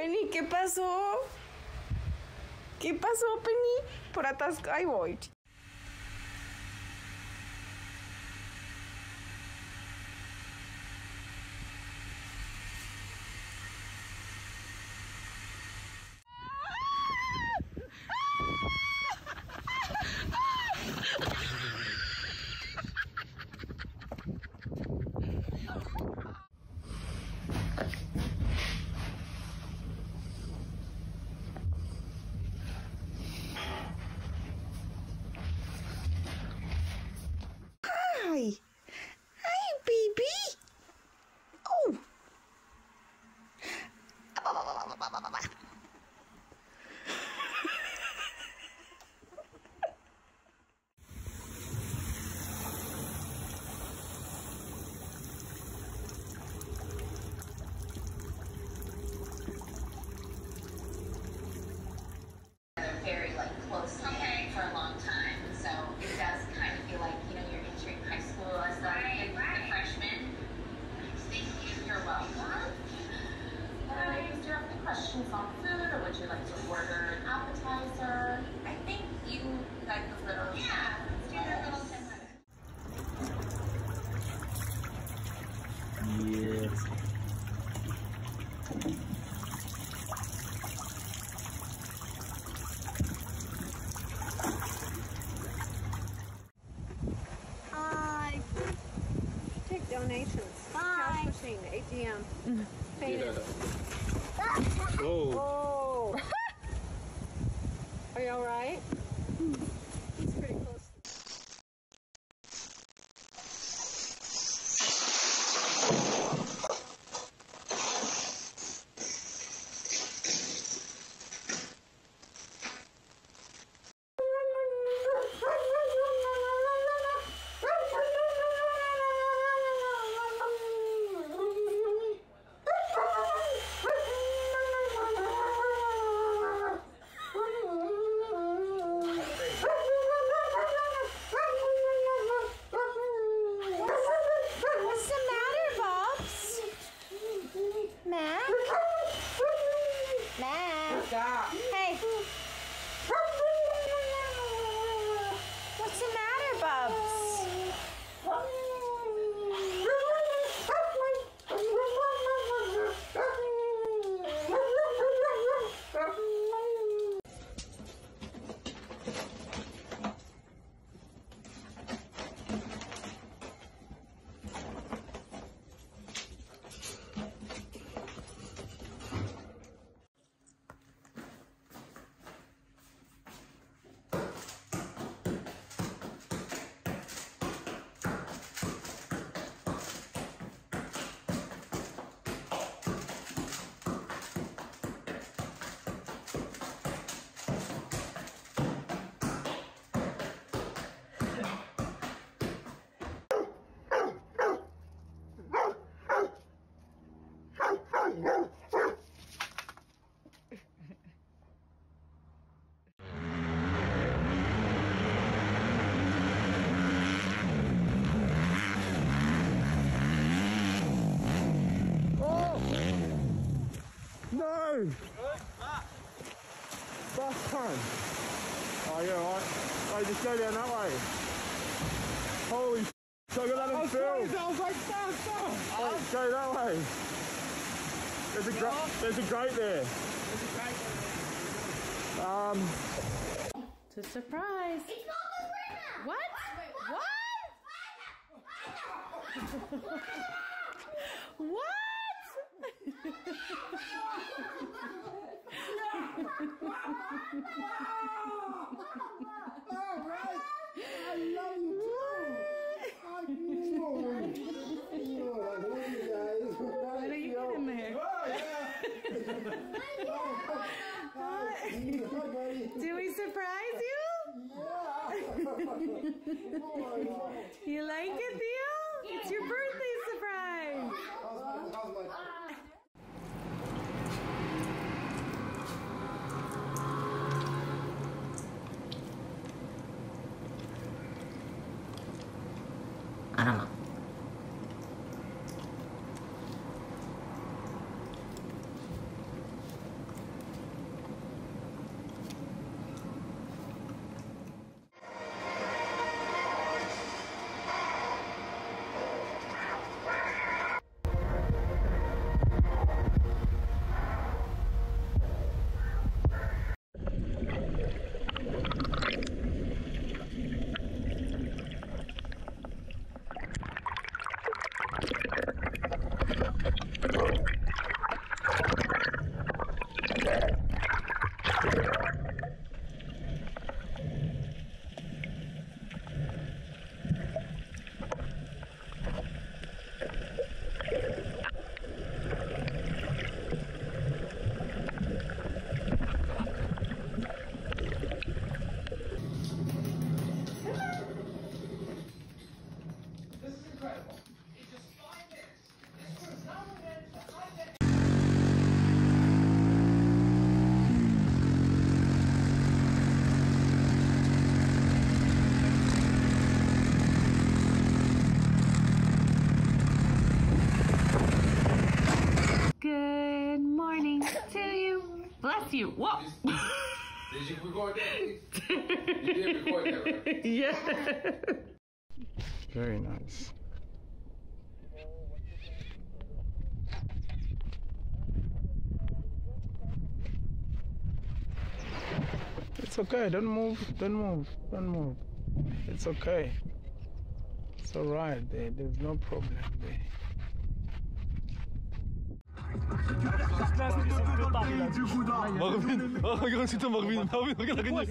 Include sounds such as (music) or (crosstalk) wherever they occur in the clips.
Penny, ¿qué pasó? ¿Qué pasó, Penny? Por atasco. Ahí voy. Questions on food, or would you like to order an appetizer? I think you like the little. Yeah, let's do the little ten minutes. Hi. Take donations. Cash machine, ATM. Payment. Oh, Oh. Are you all right? He's pretty close. What's the matter, Bobs? Mac? Mac? Stop. Hey. No! Bus time. Oh, yeah, right. Hey, just go down that way. Holy s***, so I got that in film. I was like, stop, stop. Wait, go that way. There's a, gra- there's a grate there. Um, It's a surprise. What? What? what? (laughs) What are you getting there? Do we surprise you? (laughs) You like it, 阿拉嘛。Bless you. Whoa. Did you record that? you did record that, right? (laughs) yeah. Very nice. It's okay. Don't move. Don't move. Don't move. It's okay. It's all right. There, there's no problem there. Mag ik winnen? Oh, ik wil zitten, mag winnen. Nou, wil ik lekker niet.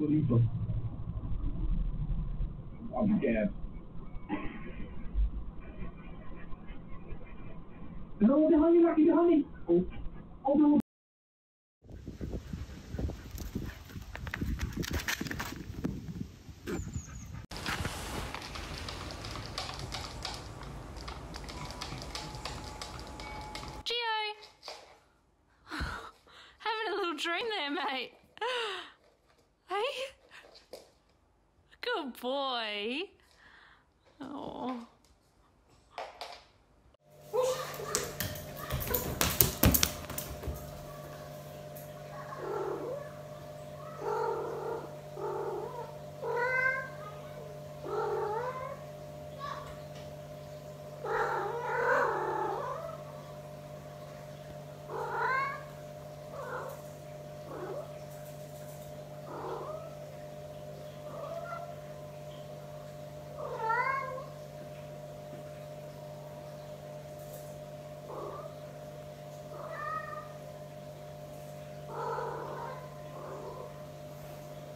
I'm gas. No, the honey, Rocky, the honey. Oh, oh no. Geo. (laughs) Having a little dream there, mate. Hey? Good